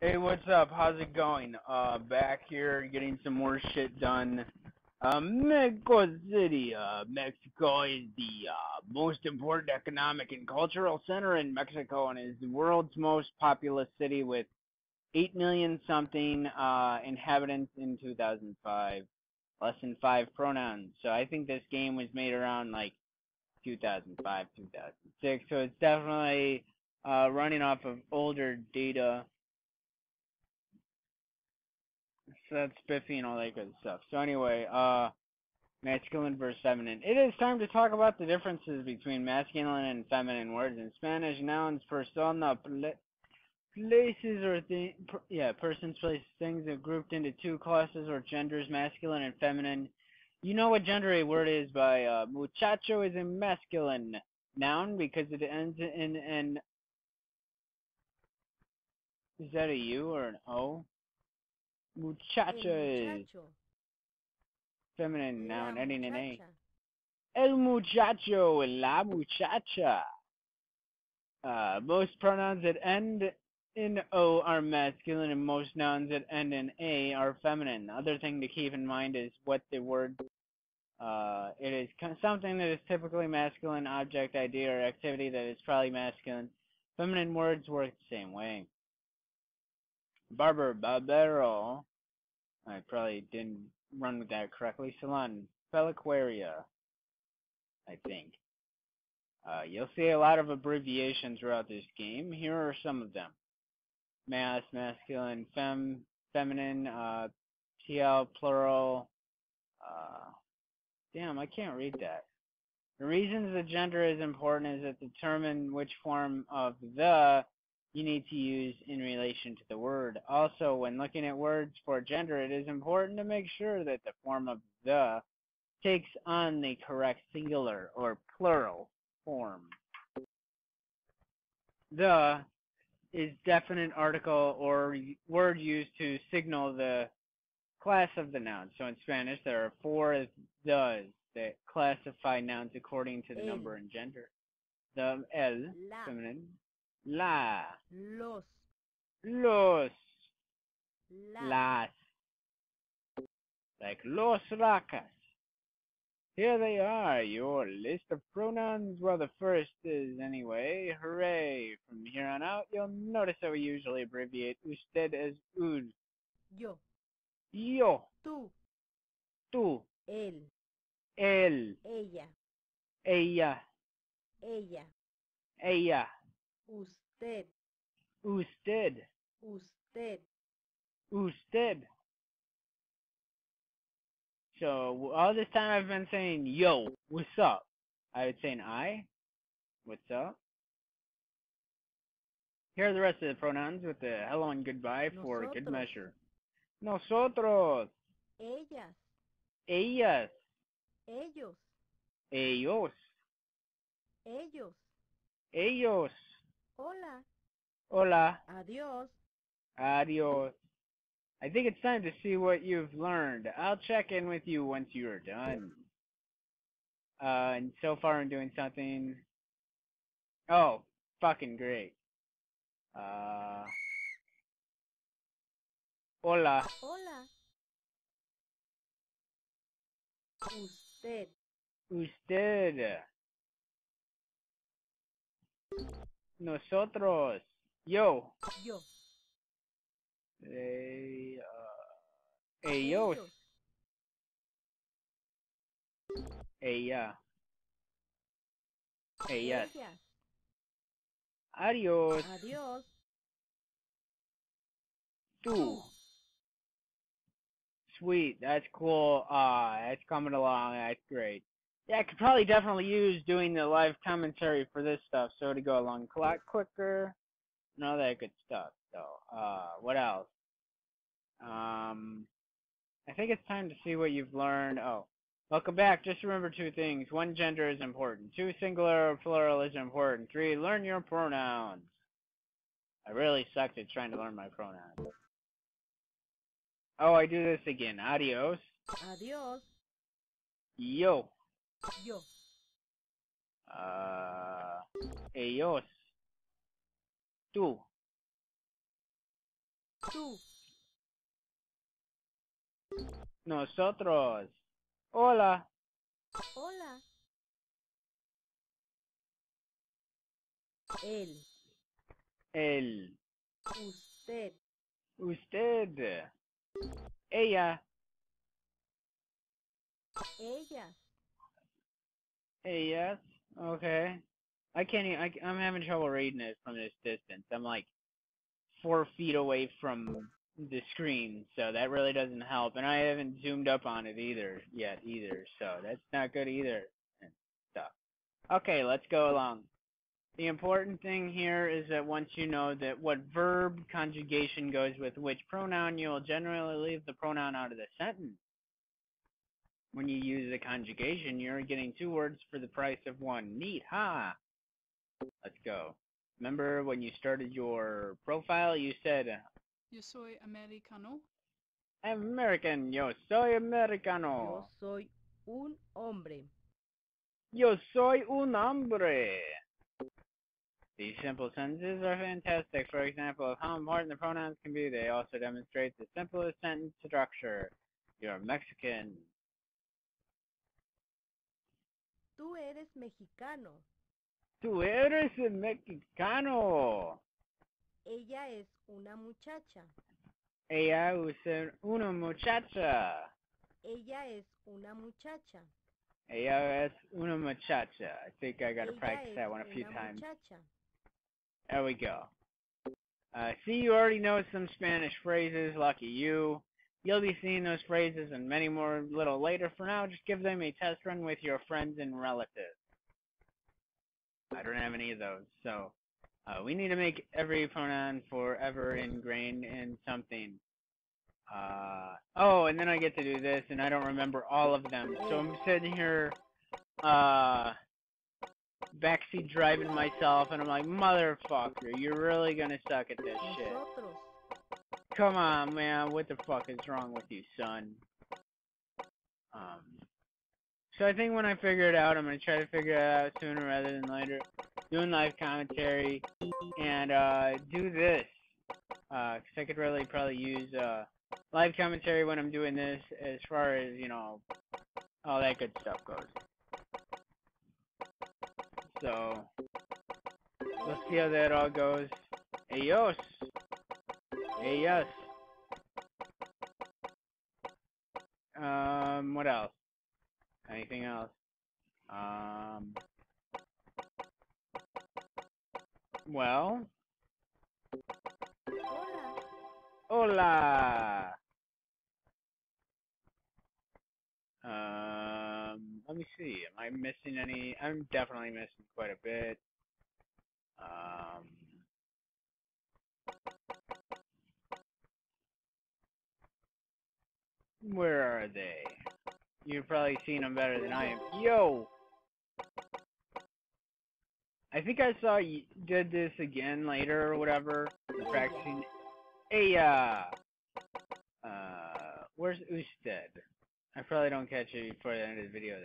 Hey, what's up? How's it going? Uh, back here getting some more shit done. Uh, Mexico City, uh, Mexico is the uh, most important economic and cultural center in Mexico and is the world's most populous city with 8 million something uh, inhabitants in 2005. Less than 5 pronouns. So I think this game was made around like 2005, 2006. So it's definitely uh, running off of older data. So that's spiffy and all that good stuff. So anyway, uh, masculine versus feminine. It is time to talk about the differences between masculine and feminine words in Spanish. Nouns, persona, places or things, yeah, persons, places, things are grouped into two classes or genders, masculine and feminine. You know what gender a word is by uh, muchacho is a masculine noun because it ends in an. Is that a U or an O? Muchacha is feminine noun ending in A. El muchacho, la muchacha. Uh, most pronouns that end in O are masculine and most nouns that end in A are feminine. The other thing to keep in mind is what the word, uh, it is something that is typically masculine, object, idea, or activity that is probably masculine. Feminine words work the same way. Barber, barbero. I probably didn't run with that correctly. Salon, Peliquaria, I think. Uh, you'll see a lot of abbreviations throughout this game. Here are some of them mass, masculine, fem, feminine, uh, TL, plural. Uh, damn, I can't read that. The reasons the gender is important is that determine which form of the you need to use in relation to the word. Also, when looking at words for gender, it is important to make sure that the form of the takes on the correct singular or plural form. The is definite article or word used to signal the class of the noun. So in Spanish, there are four does that classify nouns according to the el. number and gender. The el, feminine. La. Los. Los. La. Las. Like los racas. Here they are, your list of pronouns. Well, the first is anyway. Hooray! From here on out, you'll notice that we usually abbreviate usted as ud. Yo. Yo. Tú. Tú. Él. Él. Ella. Ella. Ella. Ella. Usted. Usted. Usted. Usted. So all this time I've been saying, yo, what's up? I would say an I. What's up? Here are the rest of the pronouns with the hello and goodbye for Nosotros. good measure. Nosotros. Ellas. Ellas. Ellos. Ellos. Ellos. Ellos. Hola. Hola. Adiós. Adios. I think it's time to see what you've learned. I'll check in with you once you're done. Uh, and so far I'm doing something. Oh, fucking great. Uh, hola. Hola. Usted. Usted. Nosotros. Yo. Yo. They, uh, ellos. Ella. Ellas. Ellas. Adios. Adiós. Tú. Sweet. That's cool. Ah, that's coming along. That's great. Yeah, I could probably definitely use doing the live commentary for this stuff so to go along a lot quicker and all that good stuff. So, uh, what else? Um, I think it's time to see what you've learned. Oh, welcome back. Just remember two things. One, gender is important. Two, singular or plural is important. Three, learn your pronouns. I really sucked at trying to learn my pronouns. Oh, I do this again. Adios. Adiós. Yo. Yo. Uh, ellos. Tú. Tú. Nosotros. Hola. Hola. Él. Él. Usted. Usted. Ella. Ellas. yes. Okay. I can't even, I, I'm having trouble reading it from this distance. I'm like four feet away from the screen, so that really doesn't help. And I haven't zoomed up on it either yet either, so that's not good either. And stuff. Okay, let's go along. The important thing here is that once you know that what verb conjugation goes with which pronoun, you'll generally leave the pronoun out of the sentence. When you use a conjugation, you're getting two words for the price of one. Neat, ha! Let's go. Remember when you started your profile, you said, Yo soy americano. American, yo soy americano. Yo soy un hombre. Yo soy un hombre. These simple sentences are fantastic for example of how important the pronouns can be. They also demonstrate the simplest sentence structure. You're Mexican. Tú eres mexicano. Tú eres mexicano. Ella es una muchacha. Ella es una muchacha. Ella es una muchacha. Ella es una muchacha. I think I gotta practice that one a few times. muchacha. There we go. Uh, see, you already know some Spanish phrases. Lucky you. You'll be seeing those phrases and many more a little later. For now, just give them a test run with your friends and relatives. I don't have any of those, so uh, we need to make every pronoun forever ingrained in something. Uh, oh, and then I get to do this, and I don't remember all of them. So I'm sitting here, uh, backseat driving myself, and I'm like, motherfucker, you're really gonna suck at this shit. Come on, man, what the fuck is wrong with you, son? Um, so I think when I figure it out, I'm gonna try to figure it out sooner rather than later. Doing live commentary, and, uh, do this. Uh, 'cause I could really probably use, uh, live commentary when I'm doing this as far as, you know, all that good stuff goes. So, we'll see how that all goes. Ayos! Ayos! Um, what else? Anything else? Um, well. Hola. Um, let me see. Am I missing any? I'm definitely missing quite a bit. Um, where are they? You've probably seen them better than I am. Yo! I think I saw you did this again later or whatever. Ella. Practicing Hey, uh, uh, where's Usted? I probably don't catch it before the end of the video,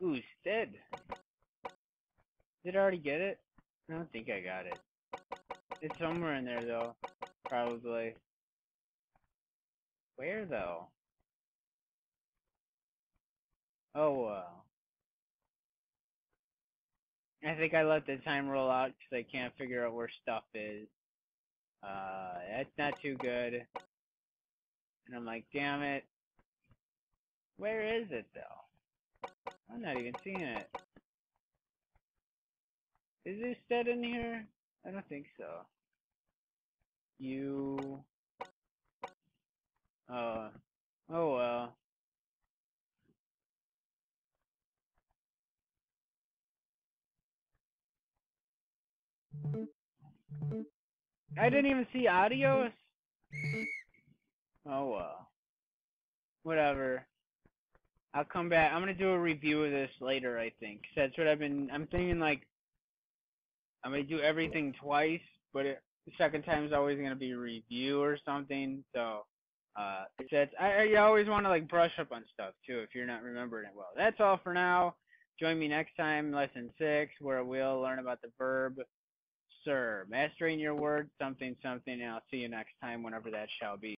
though. Usted? Did I already get it? I don't think I got it. It's somewhere in there, though. Probably. Where, though? Oh, well. I think I let the time roll out because I can't figure out where stuff is. Uh, that's not too good. And I'm like, damn it. Where is it, though? I'm not even seeing it. Is this dead in here? I don't think so. You... Oh. Oh well. I didn't even see audios. Oh well. Whatever. I'll come back. I'm gonna do a review of this later. I think that's what I've been. I'm thinking like I'm gonna do everything twice, but it, the second time is always gonna be a review or something. So uh, I, I always want to like brush up on stuff too if you're not remembering it well. That's all for now. Join me next time, lesson six, where we'll learn about the verb ser. Mastering your word, something, something, and I'll see you next time whenever that shall be.